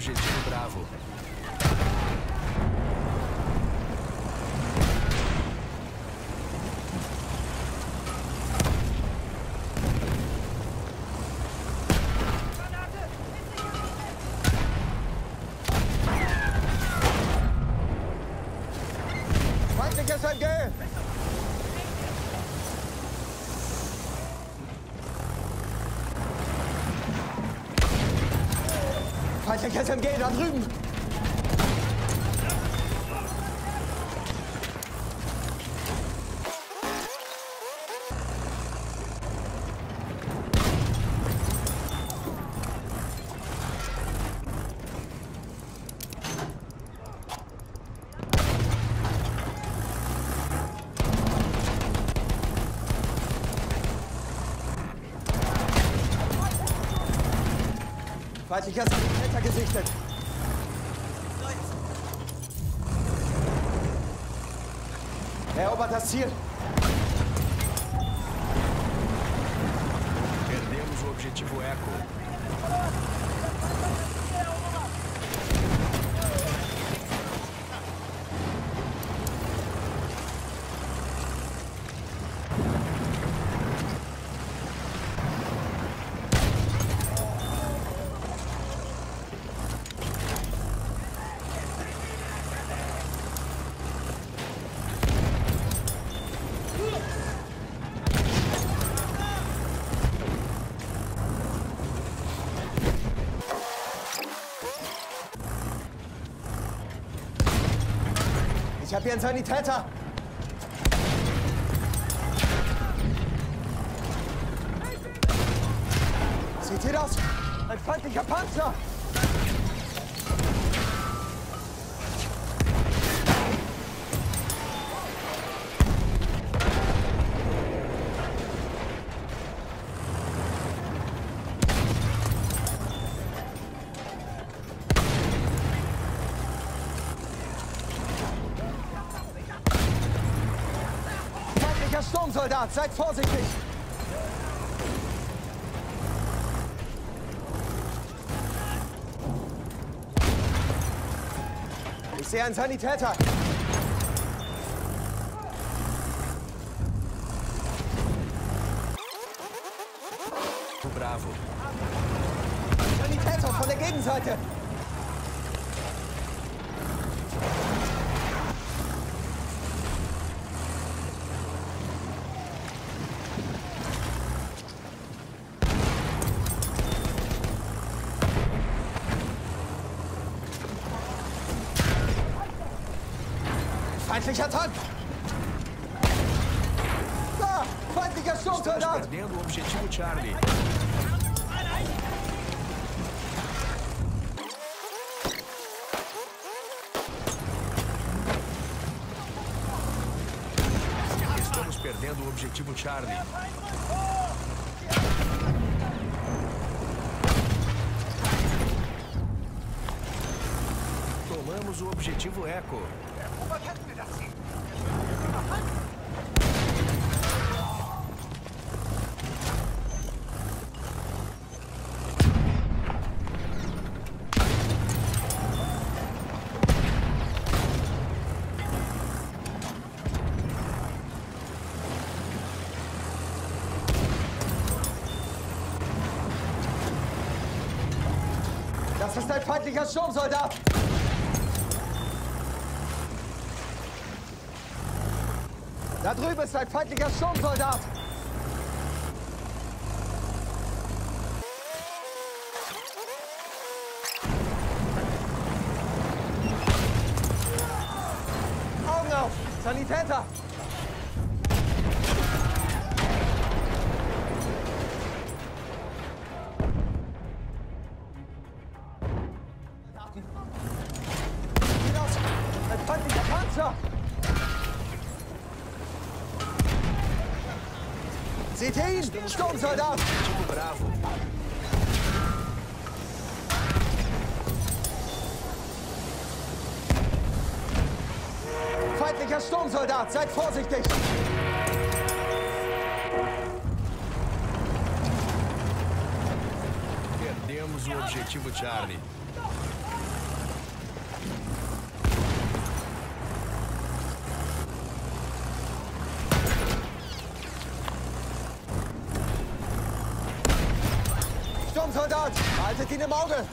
Bravo. Feindliches MG! Der SMG da drüben! Feindliches SMG! Sanitäter gesichtet. Erobert das Ziel. Perdemos o objetivo Echo. Ich habe hier einen Sanitäter. Sieht hier aus? Ein feindlicher Panzer! Feindlicher Sturmsoldat, seid vorsichtig! Ich sehe einen Sanitäter. Bravo. Sanitäter von der Gegenseite. Feindlicher Tank! Da! Feindlicher Estamos Sturmsoldat! perdendo o objetivo Charlie. Estamos perdendo o objetivo Charlie. Tomamos o objetivo Echo. Das ist ein feindlicher Sturmsoldat! Da drüben ist ein feindlicher Sturmsoldat! Augen auf! Sanitäter! Sieht aus! Ein feindlicher Panzer! Seht ihr? Sturmsoldat! Bravo. Feindlicher Sturmsoldat! Seid vorsichtig! Perdemos o objetivo Charlie. Sturmsoldat! Haltet ihn im Auge!